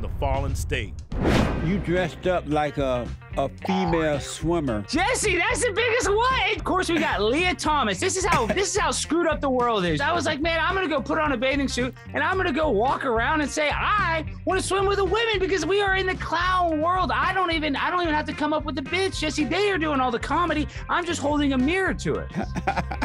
the fallen state. You dressed up like a, a female swimmer. Jesse, that's the biggest one. Of course, we got Lia Thomas. This is how this is how screwed up the world is. I was like, man, I'm gonna go put on a bathing suit and I'm gonna go walk around and say I want to swim with the women because we are in the clown world. I don't even I don't even have to come up with the bitch. Jesse, they are doing all the comedy. I'm just holding a mirror to it.